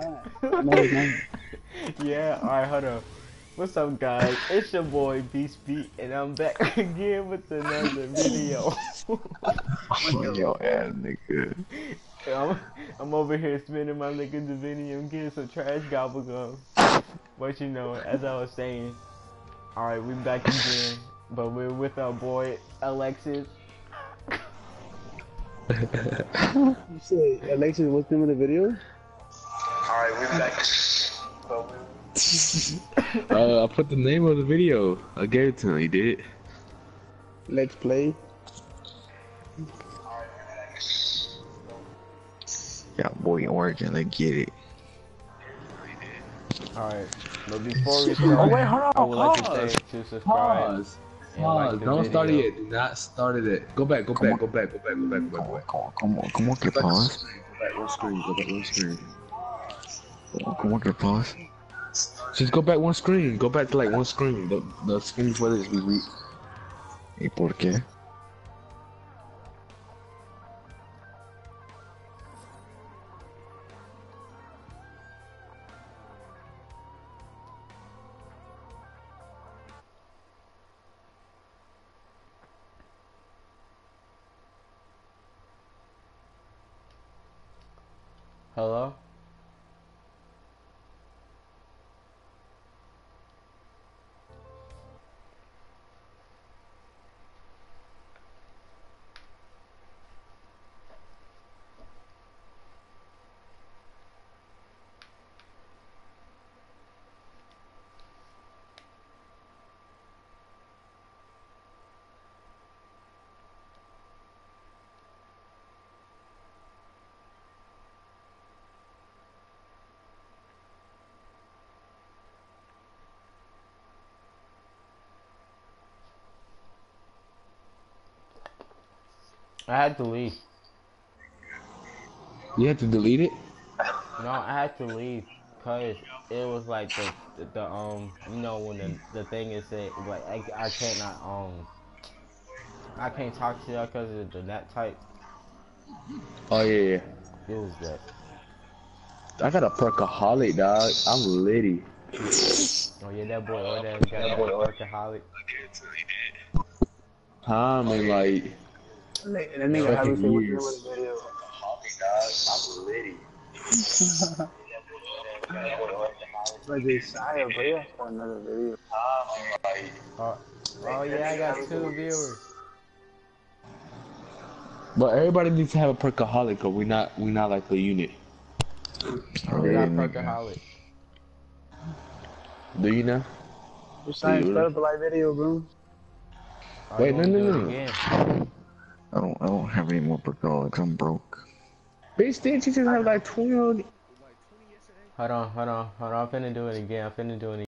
not. No. Yeah, alright, hold on. What's up, guys? It's your boy Beast Beat, and I'm back again with another video. Yo, ass nigga. I'm, I'm over here spinning my nigga Divinium, getting some trash gobble gum. But you know, as I was saying, alright, we're back again, but we're with our boy Alexis. You said Alexis, what's the name of the video? Alright, we back. Uh, I put the name of the video. I gave it to him. He did. Let's play. Yeah, boy, working. Let's get it. Alright, but before we Oh wait, hold on. I would like to pause. say to subscribe. Pause. and like Don't start it yet. Do not start it yet. Go back. Go Come back. on. Go back. Go back. Go back. Go back. Go back. Come on, come on, come on, come on, get Go back. pause. Go back one screen. Go back one screen. Come on, come on, get pause. Just go back one screen. Go back to like one screen. The the screen for this we read. ¿Y por qué? Hello? I had to leave. You had to delete it. No, I had to leave because it was like the, the, the um you know when the the thing is that like I, I can't not um I can't talk to y'all because of the net type. Oh yeah, yeah. It was that. I got a perkaholic, dog. I'm litty. Oh yeah, that boy over there got that workaholic. Time and like. That nigga Fucking Harry said, what's the of the video? I'm litty. Like this, I have video for another video. Oh, oh yeah, I got two viewers. But everybody needs to have a perkaholic, or we not we not like a unit. Oh, we got workaholic. Do you know? Just saying, Dude. start up a live video, bro. Wait, you no, no, it no. Again? I don't, I don't have any more alcoholics. I'm broke. Bitch, didn't you just have like 20 Hold on, hold on, hold on. I'm finna do it again. I'm finna do it again.